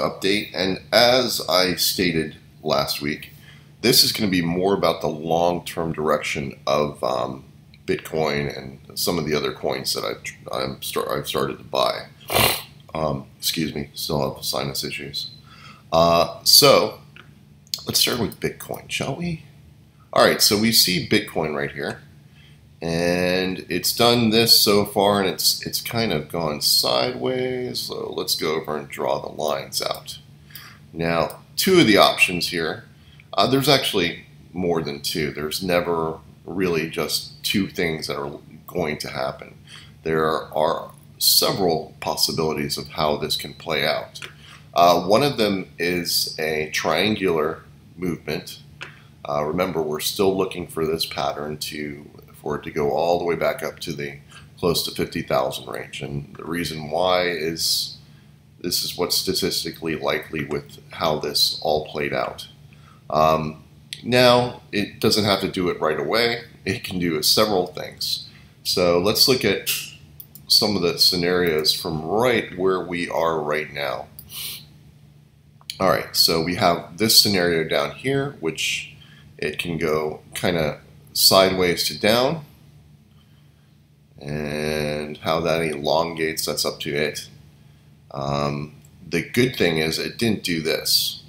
update. And as I stated last week, this is going to be more about the long term direction of um, Bitcoin and some of the other coins that I've, I'm start, I've started to buy. Um, excuse me, still have sinus issues. Uh, so let's start with Bitcoin, shall we? All right, so we see Bitcoin right here and it's done this so far and it's it's kind of gone sideways so let's go over and draw the lines out. Now two of the options here uh, there's actually more than two. There's never really just two things that are going to happen. There are several possibilities of how this can play out. Uh, one of them is a triangular movement. Uh, remember we're still looking for this pattern to for it to go all the way back up to the close to 50,000 range. And the reason why is this is what's statistically likely with how this all played out. Um, now, it doesn't have to do it right away. It can do several things. So let's look at some of the scenarios from right where we are right now. All right, so we have this scenario down here, which it can go kind of sideways to down. And how that elongates that's up to it. Um, the good thing is it didn't do this.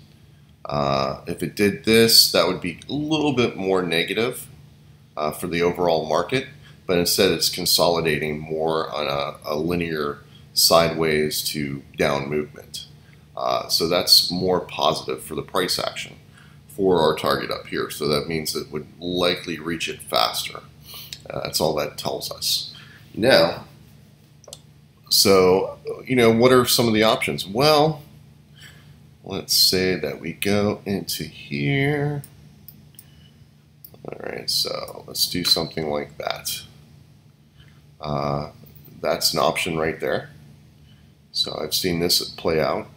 Uh, if it did this that would be a little bit more negative uh, for the overall market but instead it's consolidating more on a, a linear sideways to down movement. Uh, so that's more positive for the price action for our target up here. So that means it would likely reach it faster. Uh, that's all that tells us. Now, so, you know, what are some of the options? Well, let's say that we go into here. All right, so let's do something like that. Uh, that's an option right there. So I've seen this play out.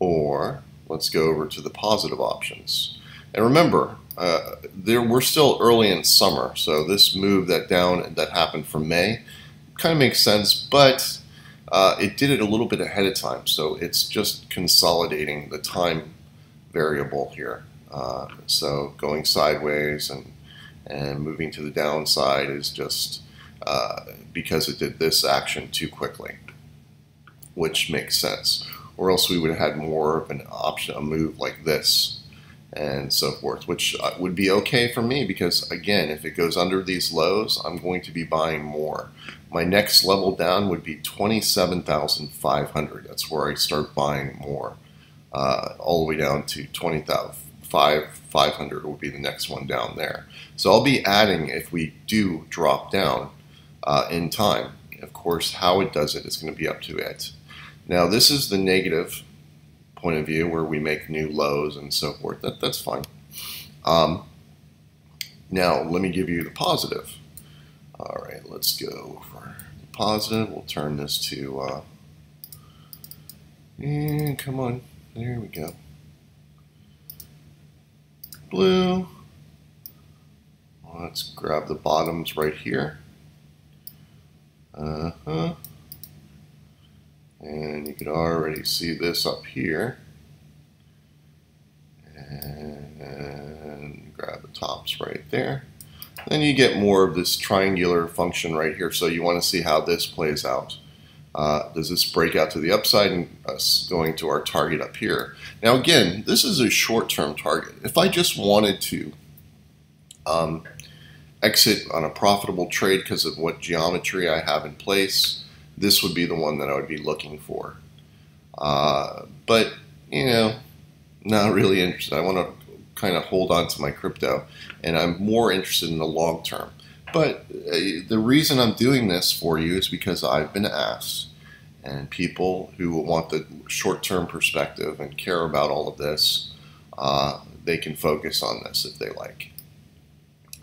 Or let's go over to the positive options. And remember, uh, there, we're still early in summer, so this move that down that happened from May kind of makes sense, but uh, it did it a little bit ahead of time, so it's just consolidating the time variable here. Uh, so going sideways and and moving to the downside is just uh, because it did this action too quickly, which makes sense or else we would have had more of an option, a move like this and so forth, which uh, would be okay for me because, again, if it goes under these lows, I'm going to be buying more. My next level down would be 27,500. That's where I start buying more, uh, all the way down to 20,500 would be the next one down there. So I'll be adding if we do drop down uh, in time. Of course, how it does it is going to be up to it. Now this is the negative point of view where we make new lows and so forth. That, that's fine. Um, now let me give you the positive. All right, let's go for the positive. We'll turn this to, uh, and come on, there we go. Blue. Let's grab the bottoms right here. Uh-huh. And you can already see this up here. And grab the tops right there. Then you get more of this triangular function right here. So you want to see how this plays out. Uh, does this break out to the upside and us going to our target up here? Now again, this is a short-term target. If I just wanted to um, exit on a profitable trade because of what geometry I have in place, this would be the one that I would be looking for. Uh, but, you know, not really interested. I want to kind of hold on to my crypto, and I'm more interested in the long term. But uh, the reason I'm doing this for you is because I've been asked, and people who want the short term perspective and care about all of this, uh, they can focus on this if they like.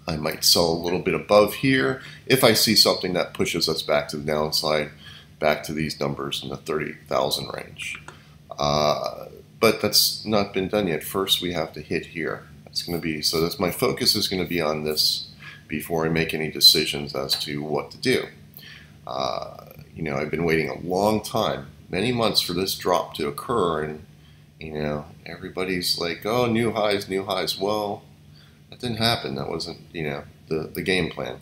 I might sell a little bit above here if I see something that pushes us back to the downside back to these numbers in the 30,000 range. Uh, but that's not been done yet. First, we have to hit here. It's going to be so. That's my focus is going to be on this before I make any decisions as to what to do. Uh, you know, I've been waiting a long time, many months, for this drop to occur, and You know, everybody's like, "Oh, new highs, new highs." Well, that didn't happen. That wasn't, you know, the the game plan.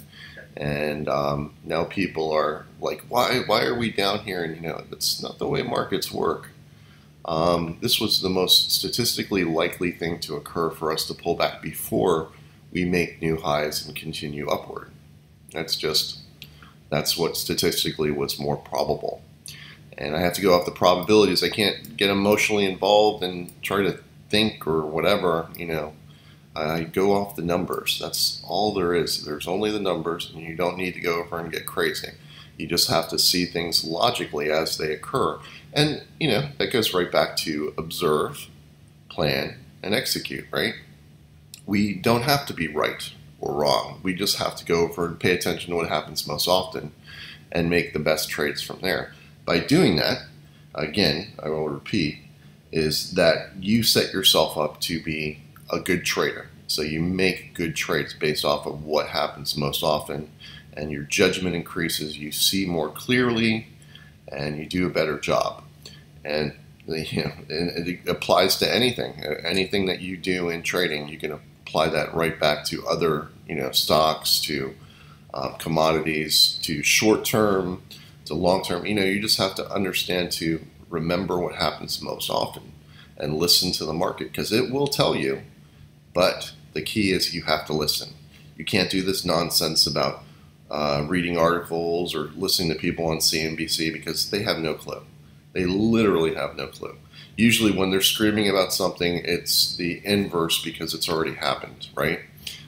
And um, now people are like, "Why? Why are we down here?" And you know, that's not the way markets work. Um, this was the most statistically likely thing to occur for us to pull back before we make new highs and continue upward. That's just that's what statistically was more probable. And I have to go off the probabilities. I can't get emotionally involved and try to think or whatever, you know. I go off the numbers. That's all there is. There's only the numbers, and you don't need to go over and get crazy. You just have to see things logically as they occur. And, you know, that goes right back to observe, plan, and execute, right? We don't have to be right or wrong. We just have to go over and pay attention to what happens most often and make the best trades from there. By doing that, again, I will repeat, is that you set yourself up to be a good trader. So you make good trades based off of what happens most often, and your judgment increases. You see more clearly, and you do a better job. And you know, it applies to anything. Anything that you do in trading, you can apply that right back to other, you know, stocks, to um, commodities, to short term, to long term. You know, you just have to understand to remember what happens most often and listen to the market because it will tell you. But the key is you have to listen. You can't do this nonsense about uh, reading articles or listening to people on CNBC because they have no clue. They literally have no clue. Usually, when they're screaming about something, it's the inverse because it's already happened, right?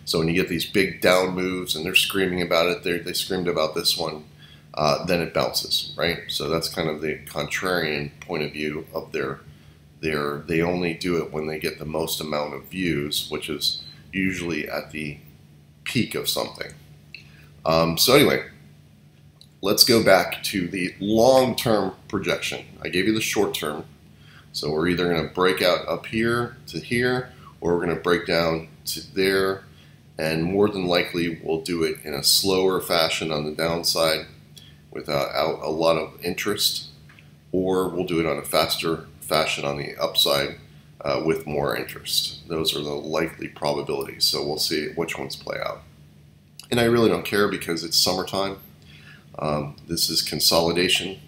So when you get these big down moves and they're screaming about it, they screamed about this one, uh, then it bounces, right? So that's kind of the contrarian point of view of their their. They only do it when they get the most amount of views, which is usually at the peak of something. Um, so anyway, let's go back to the long-term projection. I gave you the short-term so we're either going to break out up here to here, or we're going to break down to there, and more than likely we'll do it in a slower fashion on the downside without a lot of interest, or we'll do it on a faster fashion on the upside uh, with more interest. Those are the likely probabilities, so we'll see which ones play out. And I really don't care because it's summertime. Um, this is consolidation.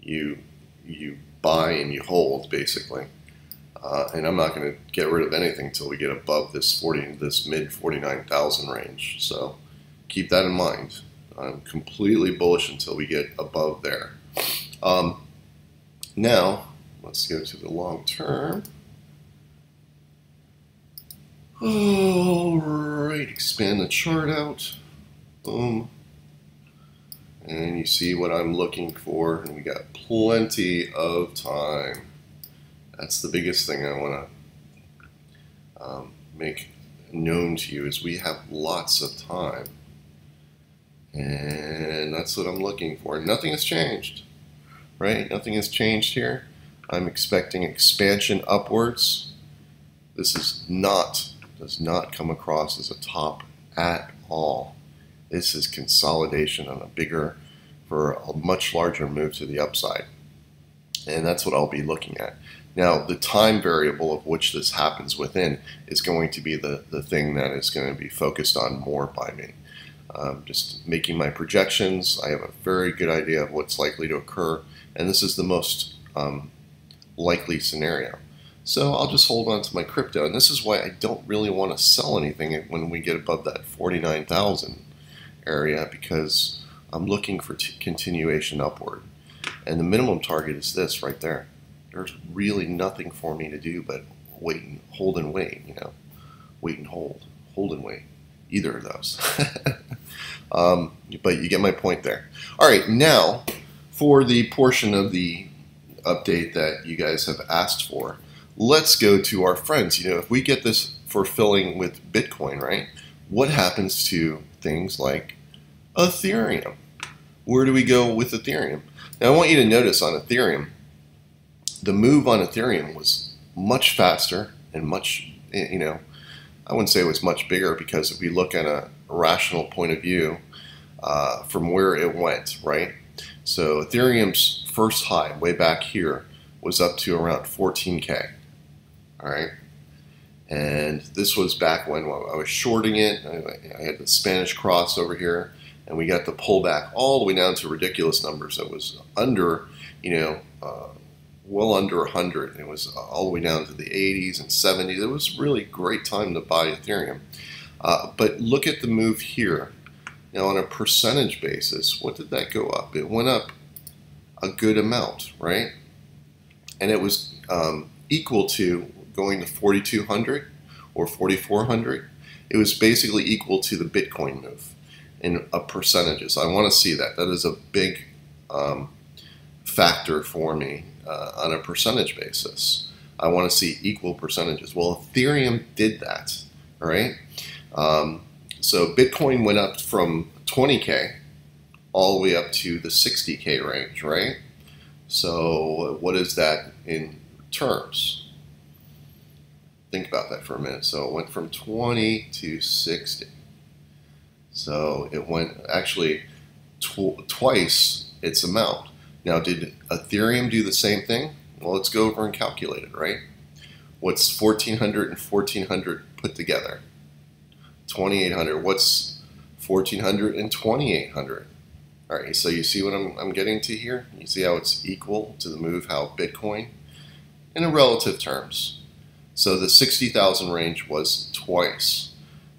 You you buy and you hold basically. Uh, and I'm not going to get rid of anything until we get above this 40, this mid 49,000 range. So keep that in mind. I'm completely bullish until we get above there. Um, now, let's go to the long term. All right, expand the chart out. Boom and you see what I'm looking for, and we got plenty of time. That's the biggest thing I want to um, make known to you is we have lots of time. And that's what I'm looking for. Nothing has changed, right? Nothing has changed here. I'm expecting expansion upwards. This is not, does not come across as a top at all. This is consolidation on a bigger, for a much larger move to the upside. And that's what I'll be looking at. Now, the time variable of which this happens within is going to be the, the thing that is going to be focused on more by me. Um, just making my projections. I have a very good idea of what's likely to occur, and this is the most um, likely scenario. So I'll just hold on to my crypto, and this is why I don't really want to sell anything when we get above that 49,000 area because I'm looking for continuation upward. And the minimum target is this right there. There's really nothing for me to do but wait and hold and wait, you know. Wait and hold. Hold and wait. Either of those. um, but you get my point there. All right, now for the portion of the update that you guys have asked for, let's go to our friends. You know, if we get this fulfilling with Bitcoin, right? What happens to things like Ethereum. Where do we go with Ethereum? Now, I want you to notice on Ethereum, the move on Ethereum was much faster and much, you know, I wouldn't say it was much bigger because if we look at a rational point of view uh, from where it went, right? So Ethereum's first high, way back here, was up to around 14K, All right. And this was back when I was shorting it. I had the Spanish cross over here, and we got the pullback all the way down to ridiculous numbers. That was under, you know, uh, well under 100. It was all the way down to the 80s and 70s. It was really great time to buy Ethereum. Uh, but look at the move here. Now, on a percentage basis, what did that go up? It went up a good amount, right? And it was um, equal to going to 4,200 or 4,400. It was basically equal to the Bitcoin move in a percentages. I want to see that. That is a big um, factor for me uh, on a percentage basis. I want to see equal percentages. Well, Ethereum did that, all right? Um, so Bitcoin went up from 20K all the way up to the 60K range, right? So what is that in terms? Think about that for a minute. So it went from 20 to 60. So it went actually tw twice its amount. Now, did Ethereum do the same thing? Well, let's go over and calculate it, right? What's 1400 and 1400 put together? 2800. What's 1400 and 2800? All right, so you see what I'm, I'm getting to here? You see how it's equal to the move, how Bitcoin, in relative terms. So the 60,000 range was twice.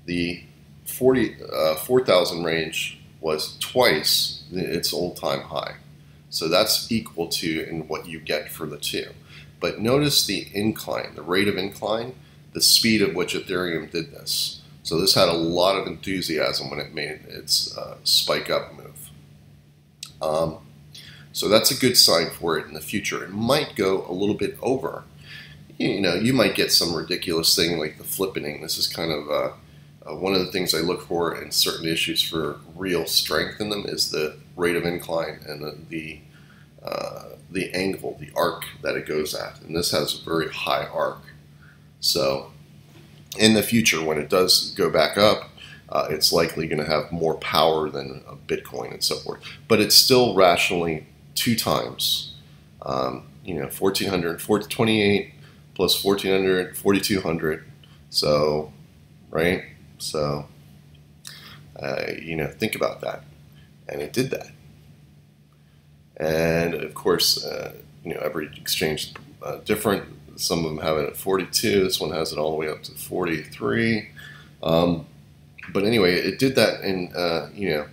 The 40, uh, 4,000 range was twice its old-time high. So that's equal to in what you get for the two. But notice the incline, the rate of incline, the speed at which Ethereum did this. So this had a lot of enthusiasm when it made its uh, spike up move. Um, so that's a good sign for it in the future. It might go a little bit over. You know, you might get some ridiculous thing like the flippening. This is kind of uh, uh, one of the things I look for in certain issues for real strength in them is the rate of incline and the the, uh, the angle, the arc that it goes at. And this has a very high arc. So in the future, when it does go back up, uh, it's likely going to have more power than Bitcoin and so forth. But it's still rationally two times, um, you know, 1400, 428 plus 1400, 4200. So, right? So, uh, you know, think about that. And it did that. And of course, uh, you know, every exchange uh, different. Some of them have it at 42. This one has it all the way up to 43. Um, but anyway, it did that, and uh, you know,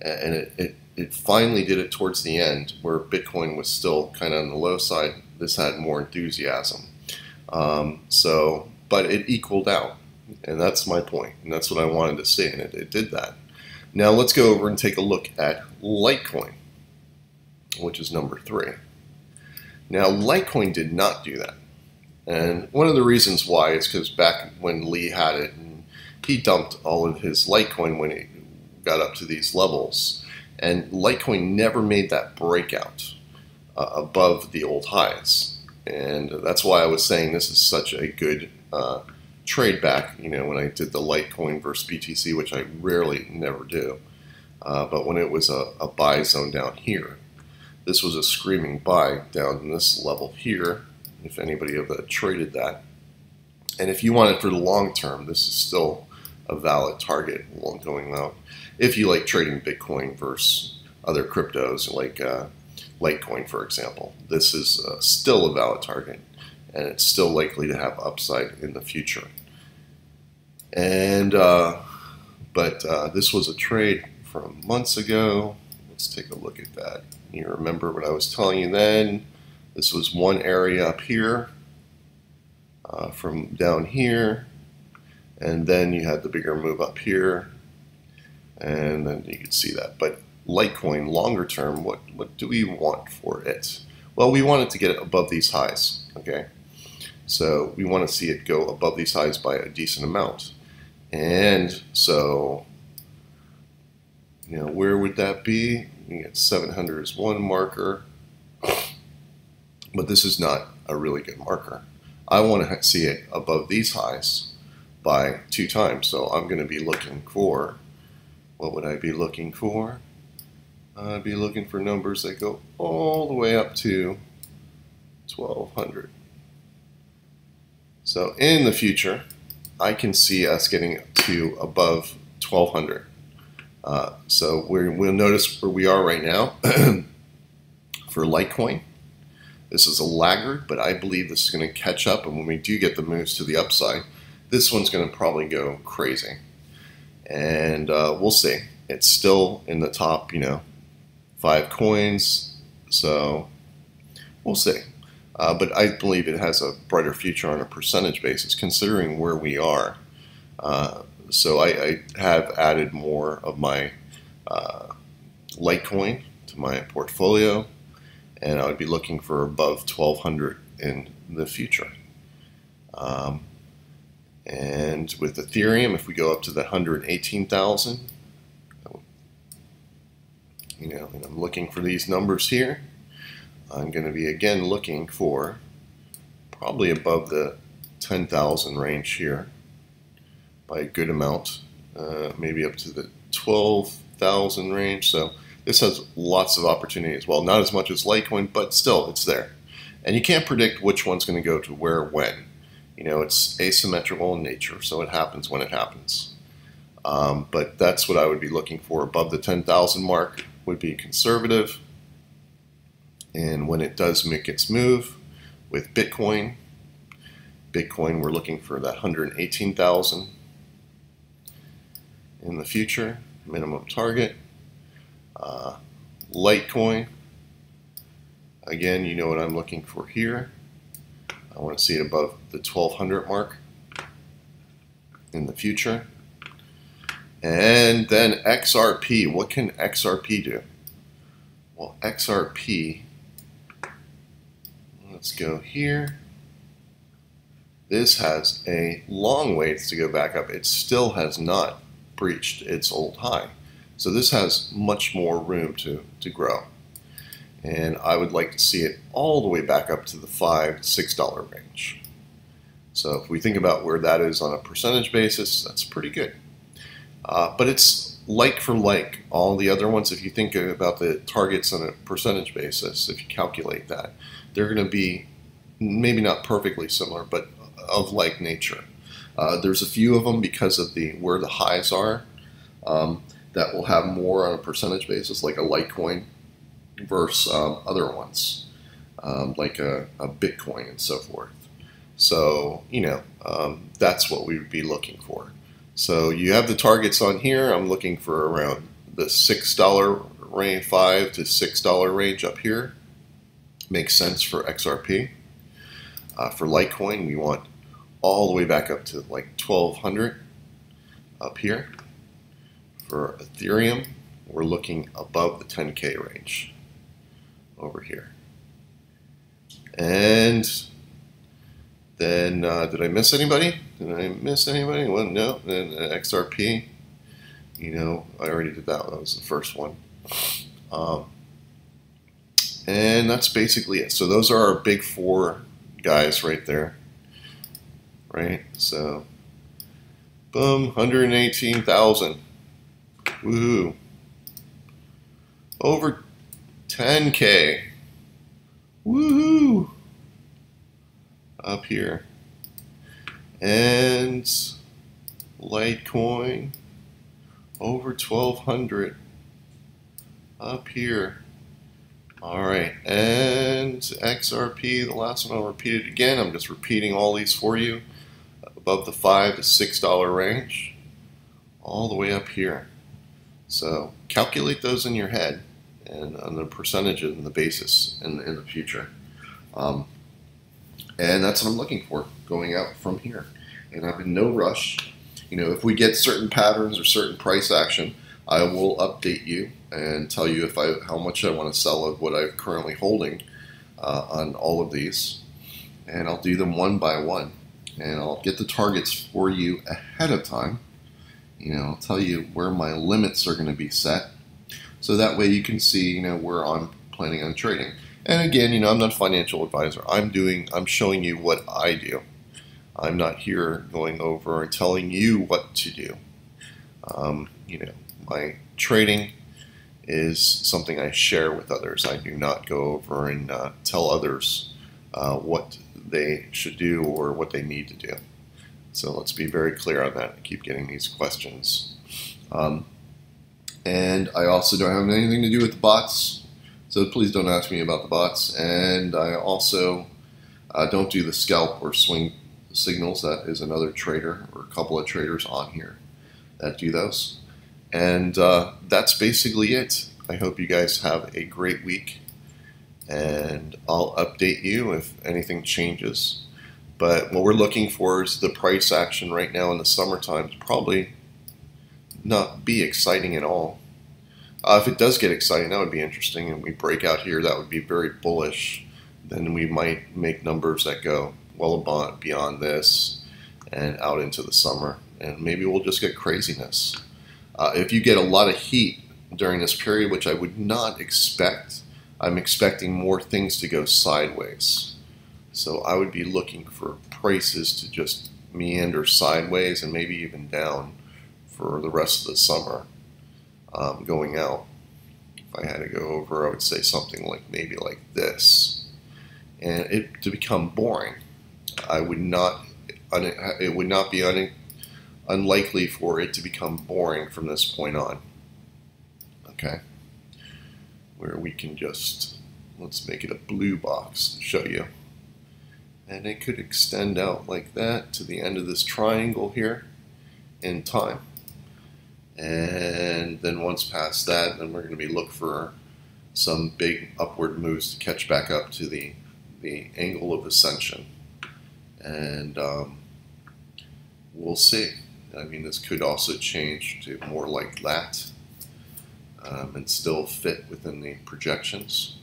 and it, it it finally did it towards the end, where Bitcoin was still kind of on the low side. This had more enthusiasm. Um, so, but it equaled out, and that's my point, and that's what I wanted to say, and it, it did that. Now let's go over and take a look at Litecoin, which is number three. Now Litecoin did not do that. And one of the reasons why is because back when Lee had it, and he dumped all of his Litecoin when he got up to these levels. And Litecoin never made that breakout uh, above the old highs. And that's why I was saying this is such a good uh, trade back, you know, when I did the Litecoin versus BTC, which I rarely never do. Uh, but when it was a, a buy zone down here, this was a screaming buy down in this level here if anybody ever traded that. And if you want it for the long term, this is still a valid target going out. If you like trading Bitcoin versus other cryptos like uh, Litecoin, for example, this is uh, still a valid target and it's still likely to have upside in the future. And uh, but uh, this was a trade from months ago. Let's take a look at that. You remember what I was telling you then? This was one area up here uh, from down here. And then you had the bigger move up here. And then you could see that. But Litecoin, longer term, what, what do we want for it? Well, we want it to get above these highs, okay? So we want to see it go above these highs by a decent amount. And so, you know, where would that be? You get 700 as one marker but this is not a really good marker. I want to see it above these highs by two times. So I'm going to be looking for, what would I be looking for? I'd be looking for numbers that go all the way up to 1200. So in the future, I can see us getting to above 1200. Uh, so we will notice where we are right now for Litecoin. This is a laggard, but I believe this is going to catch up. And when we do get the moves to the upside, this one's going to probably go crazy. And uh, we'll see. It's still in the top, you know, five coins. So we'll see. Uh, but I believe it has a brighter future on a percentage basis, considering where we are. Uh, so I, I, have added more of my uh, Litecoin to my portfolio, and I would be looking for above 1200 in the future. Um, and with Ethereum, if we go up to the 118,000, you know, and I'm looking for these numbers here. I'm going to be again looking for probably above the 10,000 range here by a good amount, uh, maybe up to the 12,000 range. So this has lots of opportunity as well. Not as much as Litecoin, but still it's there. And you can't predict which one's going to go to where when. You know, it's asymmetrical in nature, so it happens when it happens. Um, but that's what I would be looking for above the 10,000 mark would be conservative. And when it does make its move with Bitcoin, Bitcoin, we're looking for that 118,000 in the future, minimum target. Uh, Litecoin, again, you know what I'm looking for here. I want to see it above the 1200 mark in the future. And then XRP. What can XRP do? Well, XRP, let's go here. This has a long ways to go back up. It still has not breached its old high. So this has much more room to, to grow. And I would like to see it all the way back up to the five, six dollar range. So if we think about where that is on a percentage basis, that's pretty good. Uh, but it's like for like all the other ones. If you think about the targets on a percentage basis, if you calculate that, they're going to be maybe not perfectly similar, but of like nature. Uh, there's a few of them because of the where the highs are um, that will have more on a percentage basis, like a Litecoin versus um, other ones, um, like a, a, Bitcoin and so forth. So you know um, that's what we would be looking for. So you have the targets on here. I'm looking for around the six dollar range, five to six dollar range up here. Makes sense for XRP. Uh, for Litecoin, we want all the way back up to like 1200 up here. For Ethereum, we're looking above the 10k range over here. And then, uh, did I miss anybody? Did I miss anybody? Well, no. Then uh, XRP, you know, I already did that. That was the first one. Um, and that's basically it. So those are our big four guys right there. Right? So, boom, 118,000. Woohoo. Over 10K. Woohoo up here. And Litecoin over 1200 up here. All right, and XRP, the last one I'll repeat it again. I'm just repeating all these for you above the five to six dollar range, all the way up here. So calculate those in your head and on the percentages and the basis in, in the future. Um, and that's what I'm looking for going out from here. And I'm in no rush. You know, if we get certain patterns or certain price action, I will update you and tell you if I how much I want to sell of what I'm currently holding uh, on all of these. And I'll do them one by one. And I'll get the targets for you ahead of time. You know, I'll tell you where my limits are going to be set. So that way you can see, you know, where I'm planning on trading. And again, you know, I'm not a financial advisor. I'm doing, I'm showing you what I do. I'm not here going over and telling you what to do. Um, you know, my trading is something I share with others. I do not go over and uh, tell others uh, what they should do or what they need to do. So let's be very clear on that. I keep getting these questions. Um, and I also don't have anything to do with the bots, so please don't ask me about the bots. And I also uh, don't do the scalp or swing signals. That is another trader or a couple of traders on here that do those. And uh, that's basically it. I hope you guys have a great week, and I'll update you if anything changes. But what we're looking for is the price action right now in the summertime to probably not be exciting at all. Uh, if it does get exciting, that would be interesting, and we break out here, that would be very bullish. Then we might make numbers that go well beyond this and out into the summer, and maybe we'll just get craziness. Uh, if you get a lot of heat during this period, which I would not expect, I'm expecting more things to go sideways. So I would be looking for prices to just meander sideways and maybe even down for the rest of the summer um, going out. If I had to go over, I would say something like maybe like this. And it to become boring, I would not. It would not be un, unlikely for it to become boring from this point on. Okay, where we can just let's make it a blue box to show you, and it could extend out like that to the end of this triangle here in time. And then once past that, then we're going to be look for some big upward moves to catch back up to the the angle of ascension. And um, we'll see. I mean, this could also change to more like that um, and still fit within the projections.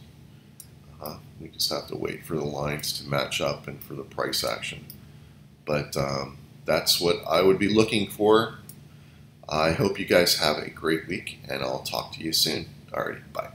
Uh, we just have to wait for the lines to match up and for the price action. But um, that's what I would be looking for I hope you guys have a great week, and I'll talk to you soon. Alrighty, bye.